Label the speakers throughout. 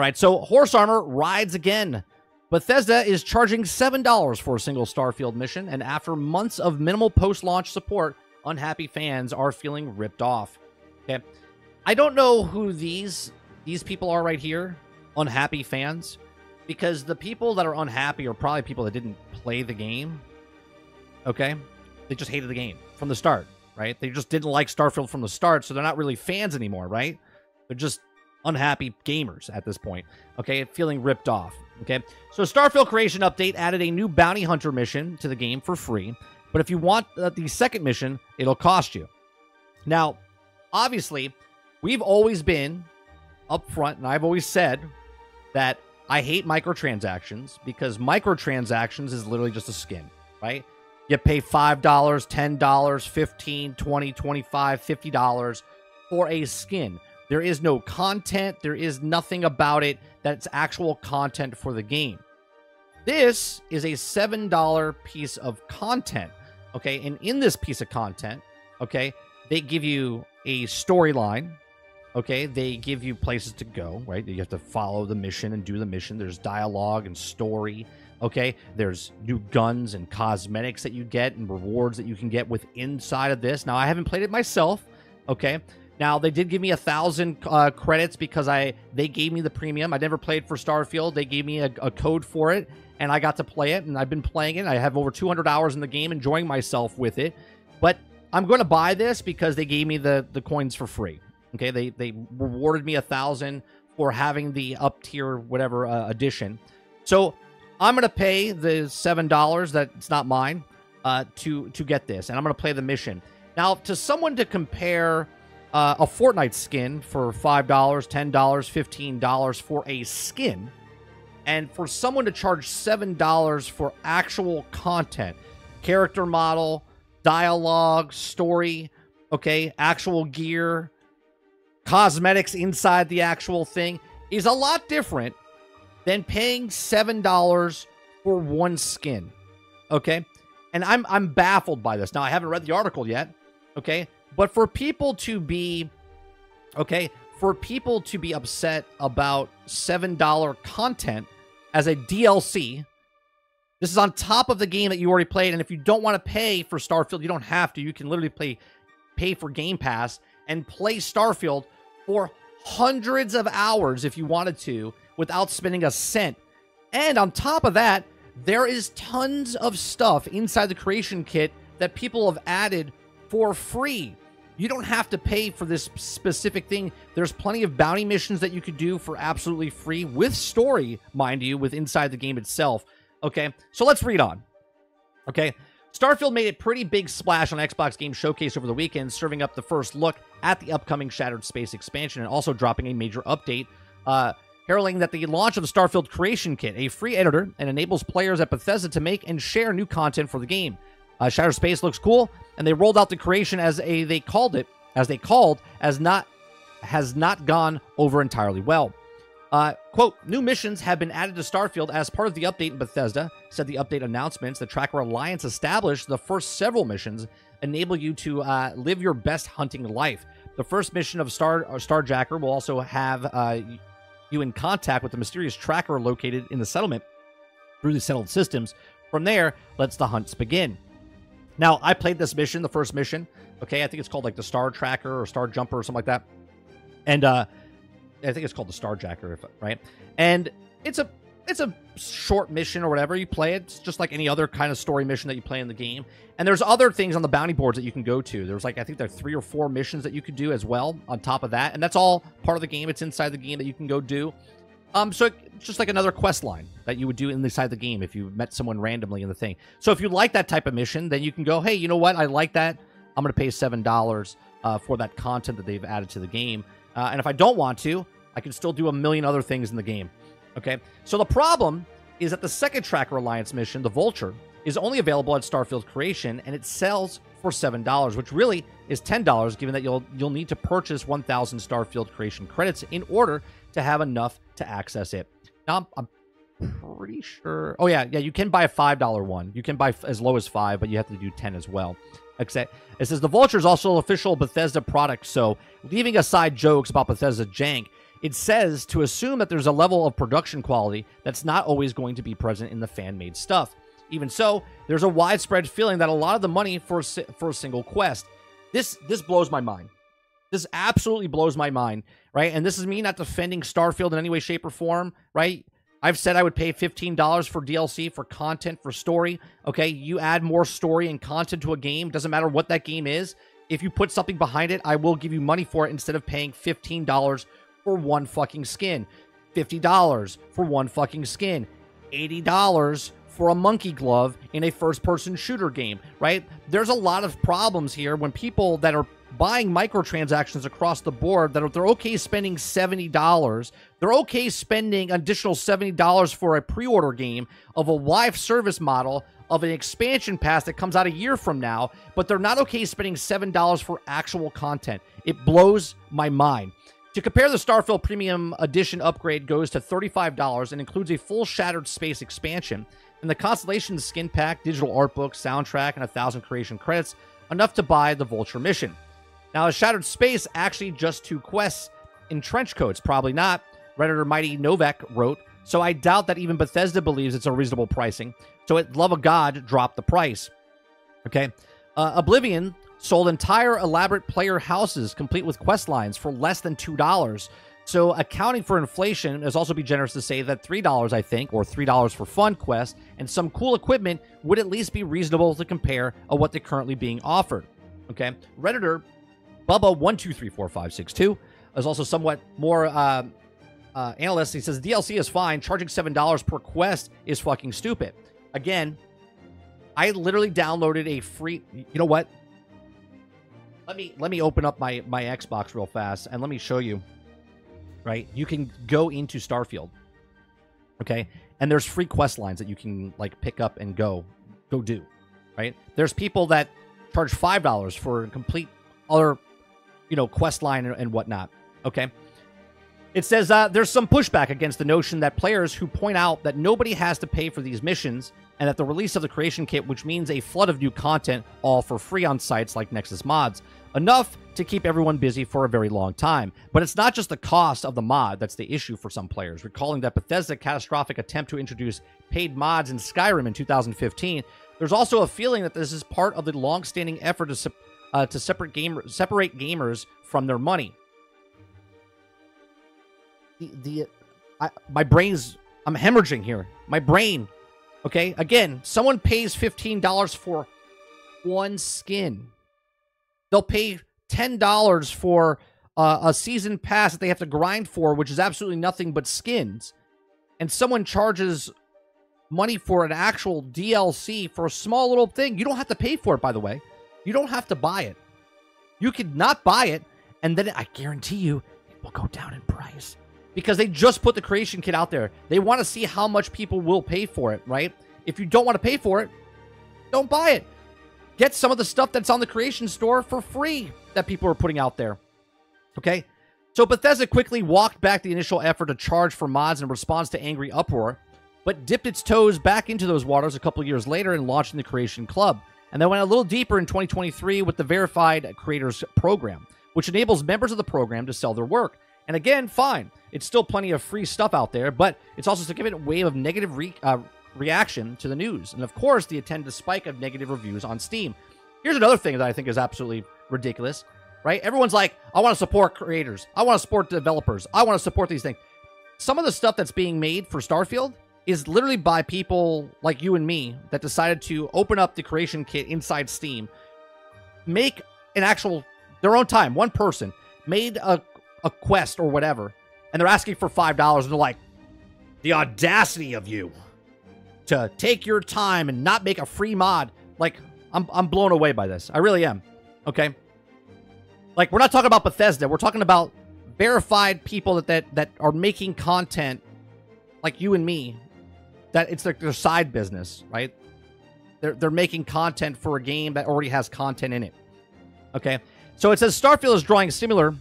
Speaker 1: All right, so Horse Armor rides again. Bethesda is charging $7 for a single Starfield mission, and after months of minimal post launch support, unhappy fans are feeling ripped off. Okay. I don't know who these these people are right here, unhappy fans, because the people that are unhappy are probably people that didn't play the game. Okay? They just hated the game from the start, right? They just didn't like Starfield from the start, so they're not really fans anymore, right? They're just unhappy gamers at this point. Okay, feeling ripped off. Okay, so Starfield Creation Update added a new bounty hunter mission to the game for free, but if you want uh, the second mission, it'll cost you. Now, obviously, we've always been upfront, and I've always said that I hate microtransactions because microtransactions is literally just a skin, right? You pay $5, $10, $15, $20, $25, $50 for a skin. There is no content, there is nothing about it that's actual content for the game. This is a $7 piece of content, okay? And in this piece of content, okay, they give you a storyline, okay? They give you places to go, right? You have to follow the mission and do the mission. There's dialogue and story, okay? There's new guns and cosmetics that you get and rewards that you can get with inside of this. Now, I haven't played it myself, okay? Now they did give me a thousand uh, credits because I they gave me the premium. I never played for Starfield. They gave me a, a, code for it, and I got to play it. And I've been playing it. I have over 200 hours in the game, enjoying myself with it. But I'm going to buy this because they gave me the the coins for free. Okay, they they rewarded me a thousand for having the up tier whatever uh, edition. So I'm going to pay the seven dollars that's not mine uh, to to get this, and I'm going to play the mission. Now, to someone to compare uh, a Fortnite skin for $5, $10, $15 for a skin, and for someone to charge $7 for actual content, character model, dialogue, story, okay, actual gear, cosmetics inside the actual thing is a lot different than paying $7 for one skin. Okay? And I'm I'm baffled by this. Now I haven't read the article yet, okay? But for people to be, okay, for people to be upset about $7 content as a DLC, this is on top of the game that you already played. And if you don't want to pay for Starfield, you don't have to. You can literally play, pay for Game Pass and play Starfield for hundreds of hours if you wanted to without spending a cent. And on top of that, there is tons of stuff inside the creation kit that people have added for free. You don't have to pay for this specific thing. There's plenty of bounty missions that you could do for absolutely free with story, mind you, with inside the game itself. Okay, so let's read on. Okay, Starfield made a pretty big splash on Xbox Game Showcase over the weekend, serving up the first look at the upcoming Shattered Space expansion and also dropping a major update. Uh, heralding that the launch of the Starfield Creation Kit, a free editor, and enables players at Bethesda to make and share new content for the game. Uh, Shattered Space looks cool, and they rolled out the creation as a they called it as they called as not has not gone over entirely well. Uh, quote, new missions have been added to Starfield as part of the update in Bethesda, said the update announcements. The Tracker Alliance established the first several missions enable you to uh, live your best hunting life. The first mission of Star uh, Starjacker will also have uh, you in contact with the mysterious tracker located in the settlement through the settled systems. From there, lets the hunts begin. Now, I played this mission, the first mission. Okay, I think it's called like the Star Tracker or Star Jumper or something like that. And uh I think it's called the Star Jacker, right? And it's a it's a short mission or whatever you play it. It's just like any other kind of story mission that you play in the game. And there's other things on the bounty boards that you can go to. There's like I think there are three or four missions that you could do as well on top of that, and that's all part of the game. It's inside the game that you can go do. Um, so just like another quest line that you would do inside the game if you met someone randomly in the thing. So if you like that type of mission, then you can go, hey, you know what? I like that. I'm going to pay seven dollars uh, for that content that they've added to the game. Uh, and if I don't want to, I can still do a million other things in the game. Okay. So the problem is that the second Tracker Alliance mission, the Vulture, is only available at Starfield Creation, and it sells for seven dollars, which really is ten dollars, given that you'll you'll need to purchase one thousand Starfield Creation credits in order to have enough to access it. Now, I'm, I'm pretty sure. Oh yeah, yeah, you can buy a five dollar one. You can buy as low as five, but you have to do ten as well. Except it says the Vulture is also an official Bethesda product. So leaving aside jokes about Bethesda jank, it says to assume that there's a level of production quality that's not always going to be present in the fan made stuff. Even so, there's a widespread feeling that a lot of the money for for a single quest. This this blows my mind. This absolutely blows my mind, right? And this is me not defending Starfield in any way, shape, or form, right? I've said I would pay $15 for DLC, for content, for story. Okay, you add more story and content to a game, doesn't matter what that game is. If you put something behind it, I will give you money for it instead of paying $15 for one fucking skin. $50 for one fucking skin. $80 for a monkey glove in a first person shooter game, right? There's a lot of problems here when people that are buying microtransactions across the board that they're okay spending $70. They're okay spending additional $70 for a pre-order game of a live service model of an expansion pass that comes out a year from now, but they're not okay spending $7 for actual content. It blows my mind. To compare, the Starfield Premium Edition upgrade goes to $35 and includes a full Shattered Space expansion, and the Constellation skin pack, digital art book, soundtrack, and a thousand creation credits, enough to buy the Vulture mission. Now, is Shattered Space actually just two quests in trench coats? Probably not. Redditor Mighty Novak wrote, so I doubt that even Bethesda believes it's a reasonable pricing. So it, love of God, drop the price. Okay. Uh, Oblivion sold entire elaborate player houses complete with quest lines for less than $2. So accounting for inflation is also be generous to say that $3, I think, or $3 for fun quest and some cool equipment would at least be reasonable to compare of what they're currently being offered. Okay. Redditor Bubba one two three four five six two is also somewhat more uh, uh, analyst. He says DLC is fine. Charging seven dollars per quest is fucking stupid. Again, I literally downloaded a free. You know what? Let me let me open up my my Xbox real fast and let me show you. Right, you can go into Starfield. Okay, and there's free quest lines that you can like pick up and go go do. Right, there's people that charge five dollars for complete other you know, quest line and, and whatnot. Okay. It says uh, there's some pushback against the notion that players who point out that nobody has to pay for these missions and that the release of the creation kit, which means a flood of new content, all for free on sites like Nexus Mods, enough to keep everyone busy for a very long time. But it's not just the cost of the mod that's the issue for some players. Recalling that Bethesda's catastrophic attempt to introduce paid mods in Skyrim in 2015, there's also a feeling that this is part of the long-standing effort to uh, to separate gamer separate gamers from their money. The the I, my brain's I'm hemorrhaging here. My brain. Okay, again, someone pays fifteen dollars for one skin. They'll pay ten dollars for uh, a season pass that they have to grind for, which is absolutely nothing but skins. And someone charges money for an actual DLC for a small little thing. You don't have to pay for it, by the way. You don't have to buy it. You could not buy it, and then I guarantee you it will go down in price because they just put the creation kit out there. They want to see how much people will pay for it, right? If you don't want to pay for it, don't buy it. Get some of the stuff that's on the creation store for free that people are putting out there. Okay? So Bethesda quickly walked back the initial effort to charge for mods in response to angry uproar, but dipped its toes back into those waters a couple years later and launched the Creation Club and then went a little deeper in 2023 with the Verified Creators Program, which enables members of the program to sell their work. And again, fine, it's still plenty of free stuff out there, but it's also a significant wave of negative re- uh, reaction to the news, and of course, the attendant spike of negative reviews on Steam. Here's another thing that I think is absolutely ridiculous, right? Everyone's like, I want to support creators, I want to support developers, I want to support these things. Some of the stuff that's being made for Starfield is literally by people like you and me that decided to open up the creation kit inside Steam, make an actual their own time, one person made a a quest or whatever, and they're asking for five dollars, and they're like, the audacity of you to take your time and not make a free mod. Like, I'm I'm blown away by this. I really am. Okay. Like, we're not talking about Bethesda. We're talking about verified people that that, that are making content like you and me that it's their, their side business, right? They're they're making content for a game that already has content in it. Okay, so it says Starfield is drawing similar,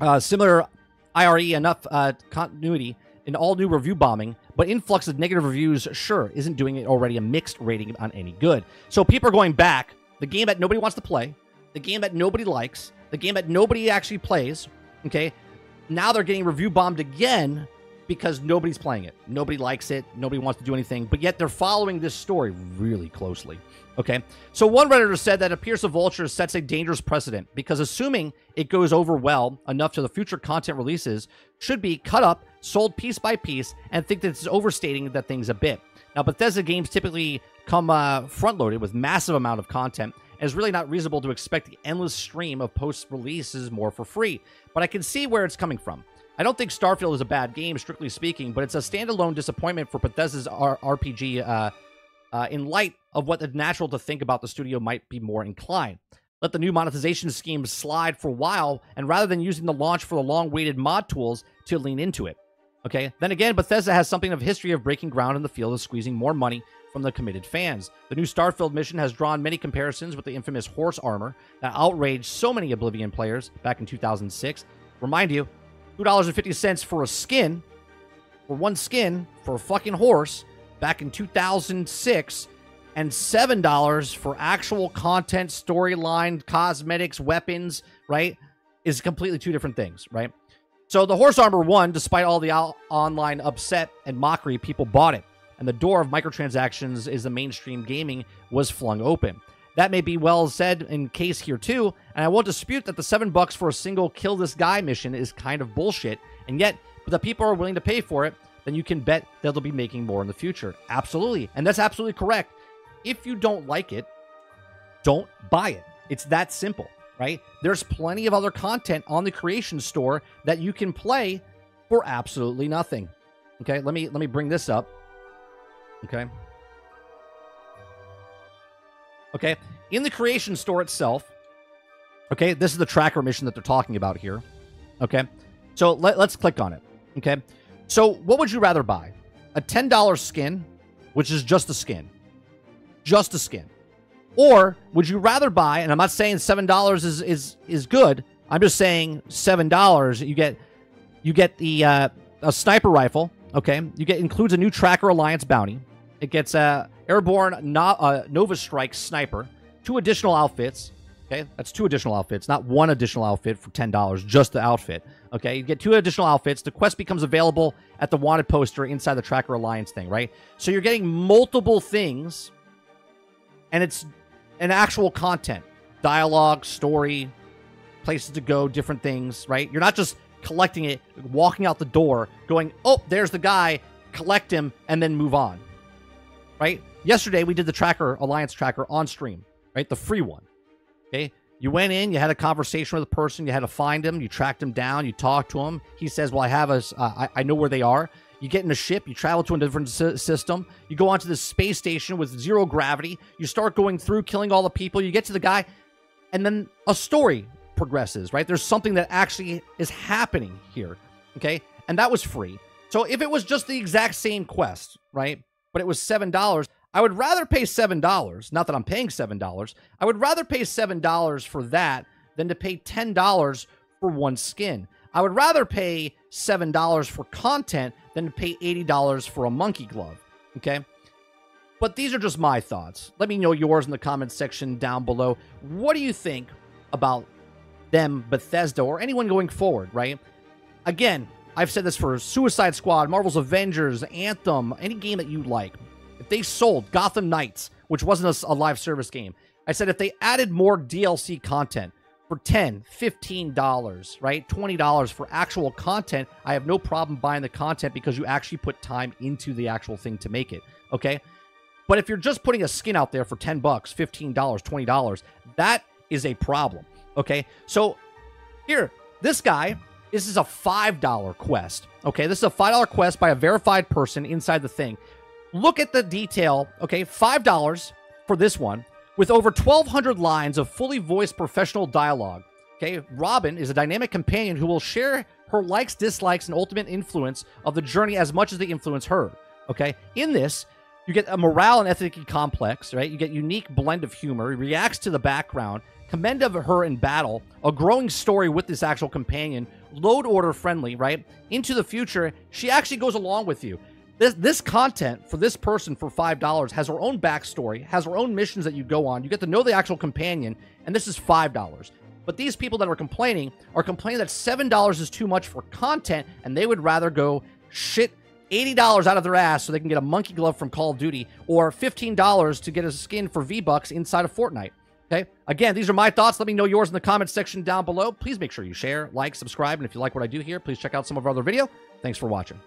Speaker 1: uh, similar IRE enough uh, continuity in all new review bombing, but influx of negative reviews sure isn't doing it already a mixed rating on any good. So people are going back. The game that nobody wants to play, the game that nobody likes, the game that nobody actually plays. Okay, now they're getting review bombed again because nobody's playing it. Nobody likes it. Nobody wants to do anything. But yet they're following this story really closely. Okay. So one Redditor said that appears of Vulture sets a dangerous precedent because assuming it goes over well enough to the future content releases should be cut up, sold piece by piece, and think that it's overstating that thing's a bit. Now, Bethesda games typically come uh, front loaded with massive amount of content, and it's really not reasonable to expect the endless stream of post releases more for free. But I can see where it's coming from. I don't think Starfield is a bad game, strictly speaking, but it's a standalone disappointment for Bethesda's R- RPG uh, uh, in light of what is natural to think about the studio might be more inclined. Let the new monetization scheme slide for a while, and rather than using the launch for the long waited mod tools to lean into it. Okay, then again, Bethesda has something of a history of breaking ground in the field of squeezing more money from the committed fans. The new Starfield mission has drawn many comparisons with the infamous horse armor that outraged so many Oblivion players back in 2006. Remind you, $2.50 for a skin, for one skin, for a fucking horse back in 2006, and $7 for actual content, storyline, cosmetics, weapons, right? Is completely two different things, right? So the horse armor won despite all the online upset and mockery, people bought it. And the door of microtransactions is the mainstream gaming was flung open. That may be well said in case here too, and I won't dispute that the seven bucks for a single kill this guy mission is kind of bullshit, and yet if the people are willing to pay for it, then you can bet that they'll be making more in the future. Absolutely. And that's absolutely correct. If you don't like it, don't buy it. It's that simple, right? There's plenty of other content on the creation store that you can play for absolutely nothing. Okay, let me let me bring this up. Okay. Okay. In the creation store itself, okay, this is the tracker mission that they're talking about here. Okay. So let, let's click on it. Okay. So what would you rather buy? A $10 skin, which is just a skin. Just a skin. Or would you rather buy, and I'm not saying $7 is is is good. I'm just saying $7 you get you get the uh, a sniper rifle, okay? You get includes a new Tracker Alliance bounty. It gets a airborne no, uh, Nova Strike sniper, two additional outfits. Okay, that's two additional outfits, not one additional outfit for ten dollars, just the outfit. Okay, you get two additional outfits. The quest becomes available at the wanted poster inside the Tracker Alliance thing, right? So you're getting multiple things, and it's an actual content, dialogue, story, places to go, different things, right? You're not just collecting it, walking out the door, going, "Oh, there's the guy," collect him, and then move on right? Yesterday we did the tracker alliance tracker on stream, right? The free one. Okay. You went in, you had a conversation with a person, you had to find him, you tracked him down, you talked to him. He says, "Well, I have a, uh, I, I know where they are." You get in a ship, you travel to a different system, you go onto this space station with zero gravity, you start going through, killing all the people, you get to the guy, and then a story progresses, right? There's something that actually is happening here, okay? And that was free. So if it was just the exact same quest, right? but it was $7. I would rather pay $7, not that I'm paying $7. I would rather pay $7 for that than to pay $10 for one skin. I would rather pay $7 for content than to pay $80 for a monkey glove. Okay? But these are just my thoughts. Let me know yours in the comments section down below. What do you think about them, Bethesda, or anyone going forward, right? Again, I've said this for Suicide Squad, Marvel's Avengers, Anthem, any game that you like. If they sold Gotham Knights, which wasn't a, a live service game, I said if they added more DLC content for 10 $15, right? $20 for actual content, I have no problem buying the content because you actually put time into the actual thing to make it, okay? But if you're just putting a skin out there for 10 bucks, $15, $20, that is a problem, okay? So here, this guy this is a $5 quest. Okay, this is a $5 quest by a verified person inside the thing. Look at the detail. Okay, $5 for this one with over 1,200 lines of fully voiced professional dialogue. Okay, Robin is a dynamic companion who will share her likes, dislikes, and ultimate influence of the journey as much as they influence her. Okay, in this, you get a morale and ethnically complex, right? You get unique blend of humor, reacts to the background, commend of her in battle, a growing story with this actual companion, load order friendly, right? Into the future, she actually goes along with you. This this content for this person for five dollars has her own backstory, has her own missions that you go on. You get to know the actual companion, and this is five dollars. But these people that are complaining are complaining that $7 is too much for content and they would rather go shit $80 out of their ass so they can get a monkey glove from Call of Duty or $15 to get a skin for V-Bucks inside of Fortnite. Okay. Again, these are my thoughts. Let me know yours in the comments section down below. Please make sure you share, like, subscribe, and if you like what I do here, please check out some of our other video. Thanks for watching.